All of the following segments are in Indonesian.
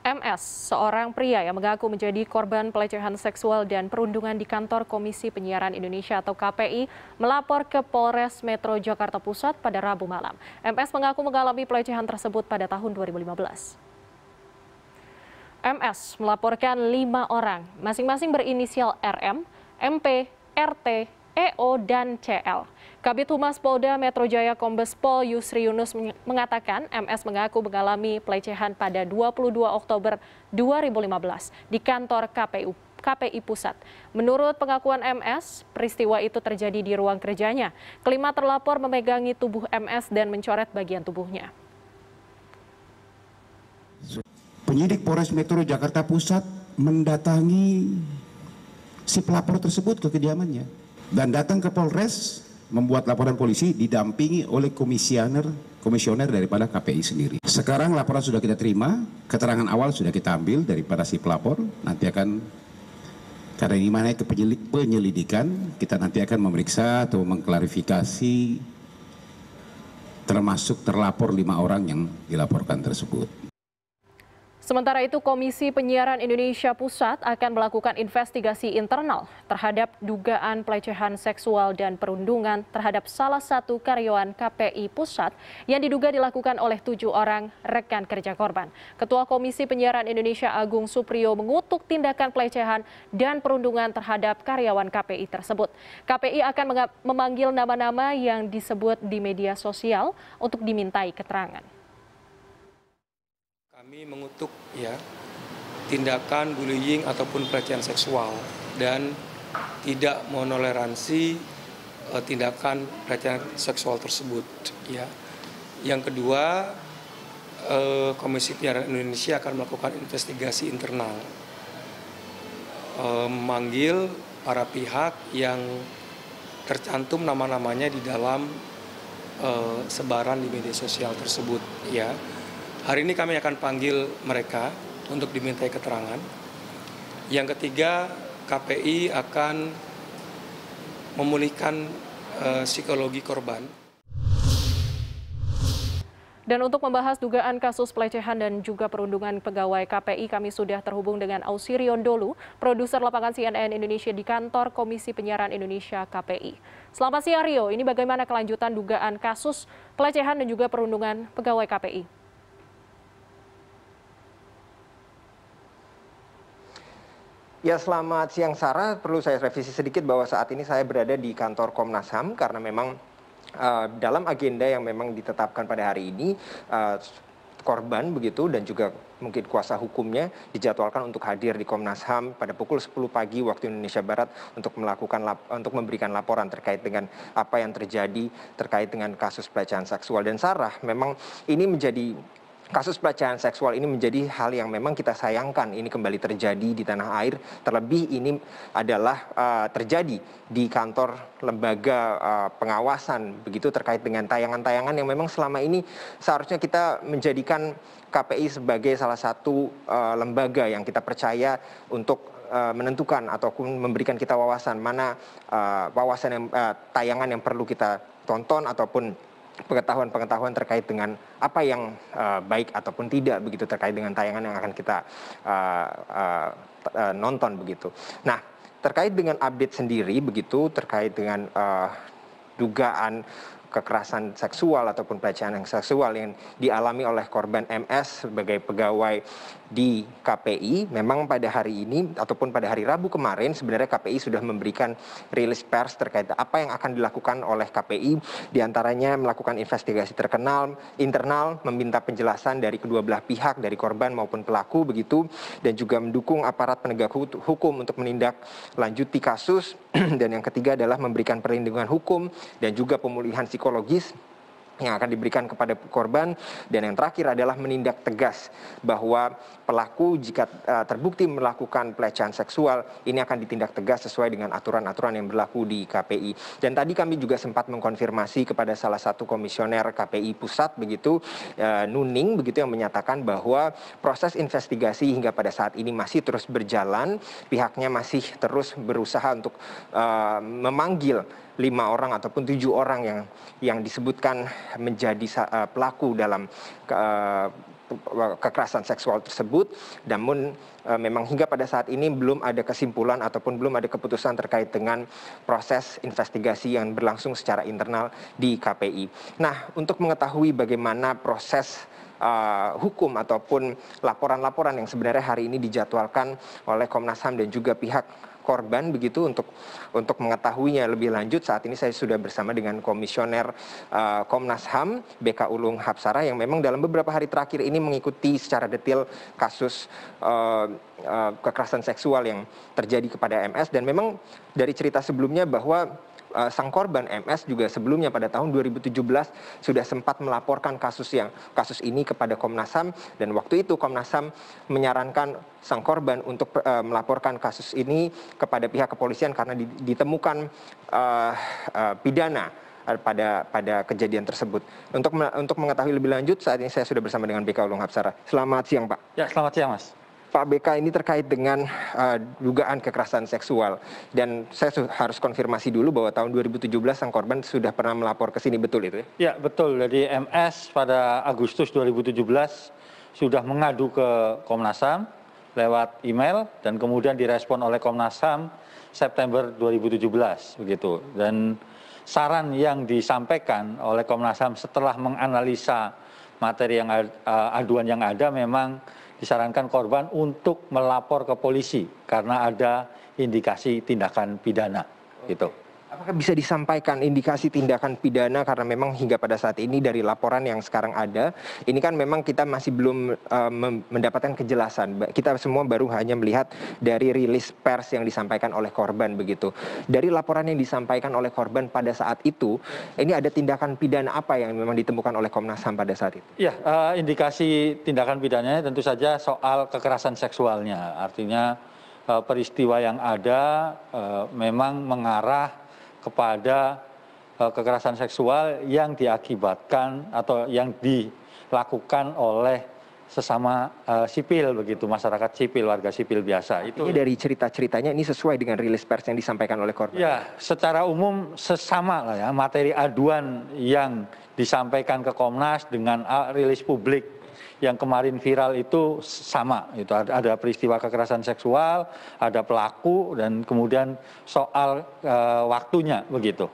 MS, seorang pria yang mengaku menjadi korban pelecehan seksual dan perundungan di kantor Komisi Penyiaran Indonesia atau KPI, melapor ke Polres Metro Jakarta Pusat pada Rabu malam. MS mengaku mengalami pelecehan tersebut pada tahun 2015. MS melaporkan lima orang, masing-masing berinisial RM, MP, RT, EO, dan CL. Kabit Humas Polda Metro Jaya Kombes Pol Yusri Yunus mengatakan MS mengaku mengalami pelecehan pada 22 Oktober 2015 di kantor KPU KPI Pusat. Menurut pengakuan MS, peristiwa itu terjadi di ruang kerjanya. Kelima terlapor memegangi tubuh MS dan mencoret bagian tubuhnya. Penyidik Polres Metro Jakarta Pusat mendatangi si pelapor tersebut ke kediamannya dan datang ke Polres membuat laporan polisi didampingi oleh komisioner komisioner daripada KPI sendiri. Sekarang laporan sudah kita terima, keterangan awal sudah kita ambil daripada si pelapor, nanti akan karena ini mana itu penyelidikan, kita nanti akan memeriksa atau mengklarifikasi termasuk terlapor lima orang yang dilaporkan tersebut. Sementara itu, Komisi Penyiaran Indonesia Pusat akan melakukan investigasi internal terhadap dugaan pelecehan seksual dan perundungan terhadap salah satu karyawan KPI Pusat yang diduga dilakukan oleh tujuh orang rekan kerja korban. Ketua Komisi Penyiaran Indonesia Agung Suprio mengutuk tindakan pelecehan dan perundungan terhadap karyawan KPI tersebut. KPI akan memanggil nama-nama yang disebut di media sosial untuk dimintai keterangan. Kami mengutuk ya tindakan bullying ataupun pelecehan seksual dan tidak menoleransi uh, tindakan pelecehan seksual tersebut ya. Yang kedua, uh, Komisi Penyiaran Indonesia akan melakukan investigasi internal, uh, memanggil para pihak yang tercantum nama-namanya di dalam uh, sebaran di media sosial tersebut ya Hari ini kami akan panggil mereka untuk dimintai keterangan. Yang ketiga, KPI akan memulihkan uh, psikologi korban. Dan untuk membahas dugaan kasus pelecehan dan juga perundungan pegawai KPI, kami sudah terhubung dengan Ausirion Dolu, produser lapangan CNN Indonesia di kantor Komisi Penyiaran Indonesia KPI. Selamat siang Rio, ini bagaimana kelanjutan dugaan kasus pelecehan dan juga perundungan pegawai KPI? Ya selamat siang Sarah, perlu saya revisi sedikit bahwa saat ini saya berada di kantor Komnas HAM karena memang uh, dalam agenda yang memang ditetapkan pada hari ini uh, korban begitu dan juga mungkin kuasa hukumnya dijadwalkan untuk hadir di Komnas HAM pada pukul 10 pagi waktu Indonesia Barat untuk melakukan untuk memberikan laporan terkait dengan apa yang terjadi terkait dengan kasus pelecehan seksual. Dan Sarah memang ini menjadi kasus pelecehan seksual ini menjadi hal yang memang kita sayangkan ini kembali terjadi di tanah air. Terlebih ini adalah uh, terjadi di kantor lembaga uh, pengawasan begitu terkait dengan tayangan-tayangan yang memang selama ini seharusnya kita menjadikan KPI sebagai salah satu uh, lembaga yang kita percaya untuk menentukan ataupun memberikan kita wawasan mana uh, wawasan yang uh, tayangan yang perlu kita tonton ataupun pengetahuan-pengetahuan terkait dengan apa yang uh, baik ataupun tidak begitu terkait dengan tayangan yang akan kita uh, uh, uh, nonton begitu. Nah, terkait dengan update sendiri begitu terkait dengan uh, dugaan kekerasan seksual ataupun pelecehan seksual yang dialami oleh korban MS sebagai pegawai di KPI memang pada hari ini ataupun pada hari Rabu kemarin sebenarnya KPI sudah memberikan rilis pers terkait apa yang akan dilakukan oleh KPI di antaranya melakukan investigasi terkenal internal meminta penjelasan dari kedua belah pihak dari korban maupun pelaku begitu. Dan juga mendukung aparat penegak hukum untuk menindak lanjuti kasus. Dan yang ketiga adalah memberikan perlindungan hukum dan juga pemulihan psikologis yang akan diberikan kepada korban dan yang terakhir adalah menindak tegas bahwa pelaku jika uh, terbukti melakukan pelecehan seksual ini akan ditindak tegas sesuai dengan aturan-aturan yang berlaku di KPI. Dan tadi kami juga sempat mengkonfirmasi kepada salah satu komisioner KPI pusat begitu uh, Nuning begitu yang menyatakan bahwa proses investigasi hingga pada saat ini masih terus berjalan, pihaknya masih terus berusaha untuk uh, memanggil lima orang ataupun tujuh orang yang yang disebutkan menjadi uh, pelaku dalam uh, kekerasan seksual tersebut. Namun memang hingga pada saat ini belum ada kesimpulan ataupun belum ada keputusan terkait dengan proses investigasi yang berlangsung secara internal di KPI. Nah, untuk mengetahui bagaimana proses uh, hukum ataupun laporan-laporan yang sebenarnya hari ini dijadwalkan oleh Komnas HAM dan juga pihak korban begitu untuk untuk mengetahuinya. Lebih lanjut saat ini saya sudah bersama dengan komisioner uh, Komnas HAM BK Ulung Hapsara yang memang dalam beberapa hari terakhir ini mengikuti secara detail kasus uh, uh, kekerasan seksual yang terjadi kepada MS dan memang dari cerita sebelumnya bahwa sang korban MS juga sebelumnya pada tahun 2017 sudah sempat melaporkan kasus yang kasus ini kepada Komnas HAM dan waktu itu Komnas HAM menyarankan sang korban untuk uh, melaporkan kasus ini kepada pihak kepolisian karena ditemukan uh, uh, pidana pada pada kejadian tersebut. Untuk untuk mengetahui lebih lanjut saat ini saya sudah bersama dengan BK Ulung Hapsara. Selamat siang, Pak. Ya, selamat siang, Mas. Pak BK ini terkait dengan uh, dugaan kekerasan seksual dan saya harus konfirmasi dulu bahwa tahun 2017 sang korban sudah pernah melapor ke sini betul itu ya? Ya betul. Jadi MS pada Agustus 2017 sudah mengadu ke Komnas HAM lewat email dan kemudian direspon oleh Komnas HAM September 2017 begitu dan saran yang disampaikan oleh Komnas HAM setelah menganalisa materi yang uh, aduan yang ada memang disarankan korban untuk melapor ke polisi karena ada indikasi tindakan pidana gitu. Apakah bisa disampaikan indikasi tindakan pidana karena memang hingga pada saat ini dari laporan yang sekarang ada, ini kan memang kita masih belum uh, mendapatkan kejelasan. Kita semua baru hanya melihat dari rilis pers yang disampaikan oleh korban begitu. Dari laporan yang disampaikan oleh korban pada saat itu, ini ada tindakan pidana apa yang memang ditemukan oleh Komnas HAM pada saat itu? Ya, uh, indikasi tindakan pidananya tentu saja soal kekerasan seksualnya. Artinya uh, peristiwa yang ada uh, memang mengarah kepada uh, kekerasan seksual yang diakibatkan atau yang dilakukan oleh sesama uh, sipil begitu masyarakat sipil warga sipil biasa. Itu ini dari cerita-ceritanya ini sesuai dengan rilis pers yang disampaikan oleh korban? Ya secara umum sesama lah ya materi aduan yang disampaikan ke Komnas dengan rilis publik yang kemarin viral itu sama itu ada peristiwa kekerasan seksual ada pelaku dan kemudian soal uh, waktunya begitu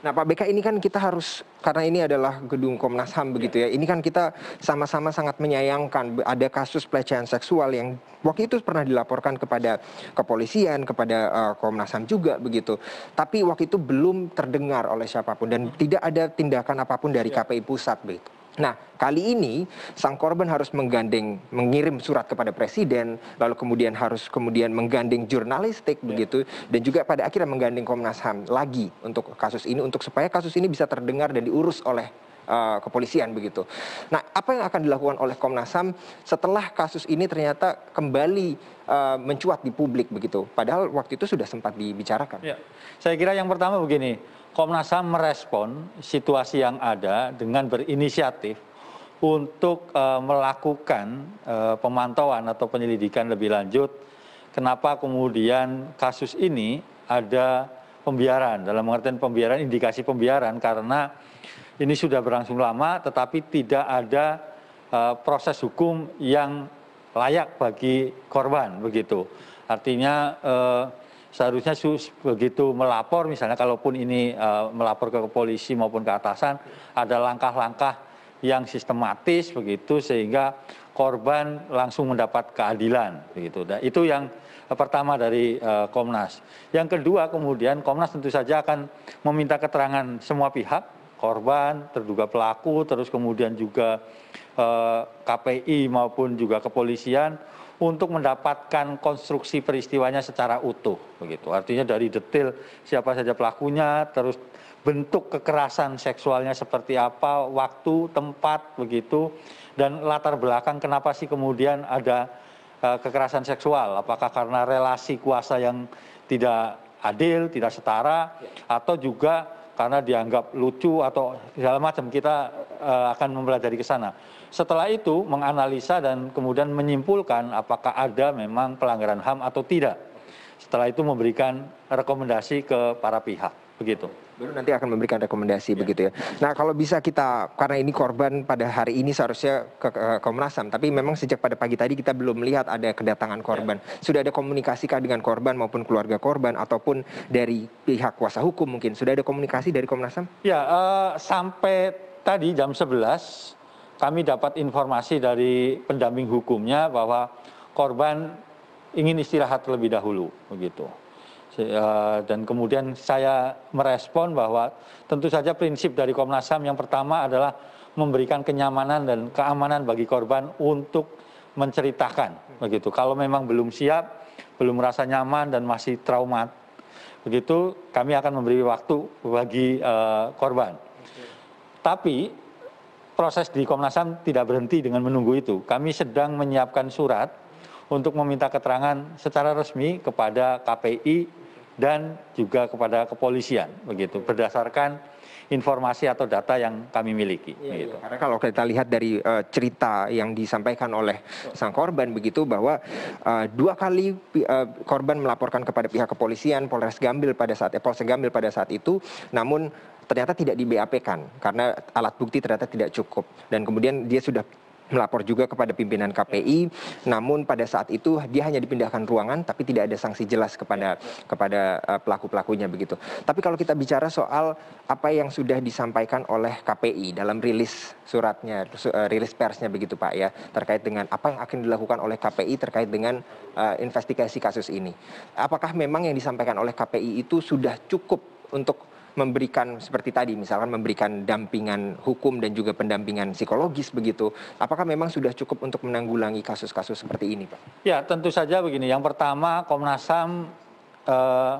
Nah Pak BK ini kan kita harus karena ini adalah gedung Komnas HAM begitu ya. Ini kan kita sama-sama sangat menyayangkan ada kasus pelecehan seksual yang waktu itu pernah dilaporkan kepada kepolisian, kepada uh, Komnas HAM juga begitu. Tapi waktu itu belum terdengar oleh siapa pun dan tidak ada tindakan apa pun dari KPI pusat begitu. Nah, kali ini sang korban harus menggandeng, mengirim surat kepada presiden, lalu kemudian harus kemudian menggandeng jurnalistik yeah. begitu, dan juga pada akhirnya menggandeng Komnas HAM lagi untuk kasus ini, untuk supaya kasus ini bisa terdengar dan diurus oleh uh, kepolisian begitu. Nah, apa yang akan dilakukan oleh Komnas HAM setelah kasus ini ternyata kembali uh, mencuat di publik begitu? Padahal waktu itu sudah sempat dibicarakan. Ya, saya kira yang pertama begini Komnas HAM merespon situasi yang ada dengan berinisiatif untuk uh, melakukan uh, pemantauan atau penyelidikan lebih lanjut. Kenapa kemudian kasus ini ada pembiaran? Dalam pengertian pembiaran indikasi pembiaran karena ini sudah berlangsung lama tetapi tidak ada uh, proses hukum yang layak bagi korban begitu. Artinya uh, seharusnya begitu melapor misalnya kalaupun ini uh, melapor ke polisi maupun ke atasan ada langkah-langkah yang sistematis begitu sehingga korban langsung mendapat keadilan begitu. Dan itu yang pertama dari uh, Komnas. Yang kedua kemudian Komnas tentu saja akan meminta keterangan semua pihak, korban, terduga pelaku, terus kemudian juga uh, KPI maupun juga kepolisian untuk mendapatkan konstruksi peristiwanya secara utuh begitu. Artinya dari detail siapa saja pelakunya, terus bentuk kekerasan seksualnya seperti apa, waktu, tempat begitu dan latar belakang kenapa sih kemudian ada uh, kekerasan seksual? Apakah karena relasi kuasa yang tidak adil, tidak setara atau juga karena dianggap lucu atau segala macam kita uh, akan mempelajari ke sana. Setelah itu menganalisa dan kemudian menyimpulkan apakah ada memang pelanggaran HAM atau tidak. Setelah itu memberikan rekomendasi ke para pihak. begitu. Baru nanti akan memberikan rekomendasi ya. begitu ya. Nah kalau bisa kita karena ini korban pada hari ini seharusnya ke, ke Komnas HAM, tapi memang sejak pada pagi tadi kita belum melihat ada kedatangan korban. Ya. Sudah ada komunikasi kah dengan korban maupun keluarga korban ataupun dari pihak kuasa hukum mungkin sudah ada komunikasi dari Komnas HAM? Ya uh, sampai tadi jam 11 kami dapat informasi dari pendamping hukumnya bahwa korban ingin istirahat terlebih dahulu begitu. Eh, dan kemudian saya merespon bahwa tentu saja prinsip dari Komnas HAM yang pertama adalah memberikan kenyamanan dan keamanan bagi korban untuk menceritakan begitu. Kalau memang belum siap, belum merasa nyaman dan masih traumat, begitu kami akan memberi waktu bagi uh, korban. Tapi proses di Komnas HAM tidak berhenti dengan menunggu itu. Kami sedang menyiapkan surat untuk meminta keterangan secara resmi kepada KPI dan juga kepada kepolisian begitu berdasarkan informasi atau data yang kami miliki. Iya, gitu. iya. Karena kalau kita lihat dari uh, cerita yang disampaikan oleh sang korban begitu bahwa uh, dua kali uh, korban melaporkan kepada pihak kepolisian Polres Gambil pada saat eh, Polsek Gambil pada saat itu, namun ternyata tidak di BAP kan karena alat bukti ternyata tidak cukup dan kemudian dia sudah melapor juga kepada pimpinan KPI namun pada saat itu dia hanya dipindahkan ruangan tapi tidak ada sanksi jelas kepada kepada uh, pelaku-pelakunya begitu. Tapi kalau kita bicara soal apa yang sudah disampaikan oleh KPI dalam rilis suratnya uh, rilis persnya begitu Pak ya terkait dengan apa yang akan dilakukan oleh KPI terkait dengan uh, investigasi kasus ini. Apakah memang yang disampaikan oleh KPI itu sudah cukup untuk memberikan seperti tadi misalkan memberikan dampingan hukum dan juga pendampingan psikologis begitu. Apakah memang sudah cukup untuk menanggulangi kasus-kasus seperti ini, Pak? Ya, tentu saja begini. Yang pertama, Komnas HAM uh,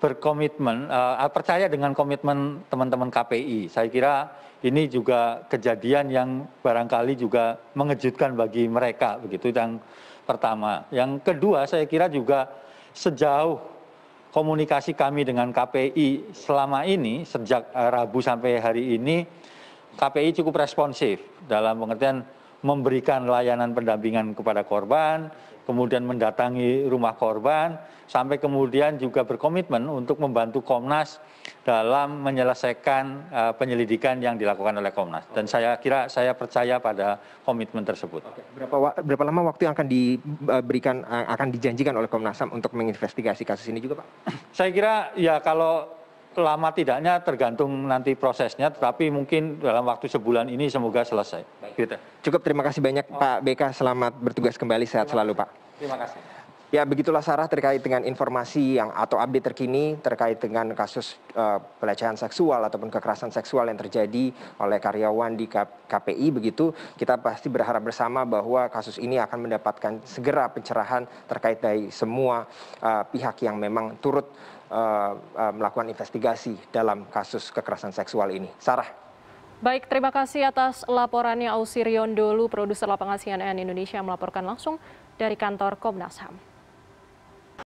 berkomitmen uh, percaya dengan komitmen teman-teman KPI. Saya kira ini juga kejadian yang barangkali juga mengejutkan bagi mereka begitu yang pertama. Yang kedua, saya kira juga sejauh komunikasi kami dengan KPI selama ini sejak eh, Rabu sampai hari ini KPI cukup responsif dalam pengertian memberikan layanan pendampingan kepada korban, kemudian mendatangi rumah korban, sampai kemudian juga berkomitmen untuk membantu Komnas dalam menyelesaikan uh, penyelidikan yang dilakukan oleh Komnas. Dan saya kira saya percaya pada komitmen tersebut. Berapa berapa lama waktu yang akan diberikan uh, akan dijanjikan oleh Komnas HAM untuk menginvestigasi kasus ini juga, Pak? Saya kira ya kalau lama tidaknya tergantung nanti prosesnya, tetapi mungkin dalam waktu sebulan ini semoga selesai. Baik. Gitu. Cukup terima kasih banyak oh. Pak BK, selamat bertugas kembali, sehat selalu Pak. Terima kasih. Ya begitulah Sarah terkait dengan informasi yang atau update terkini terkait dengan kasus uh, pelecehan seksual ataupun kekerasan seksual yang terjadi oleh karyawan di KPI begitu kita pasti berharap bersama bahwa kasus ini akan mendapatkan segera pencerahan terkait dari semua uh, pihak yang memang turut uh, uh, melakukan investigasi dalam kasus kekerasan seksual ini. Sarah. Baik, terima kasih atas laporannya Ausirion Dolu, produser lapangan CNN Indonesia melaporkan langsung dari kantor Komnas HAM.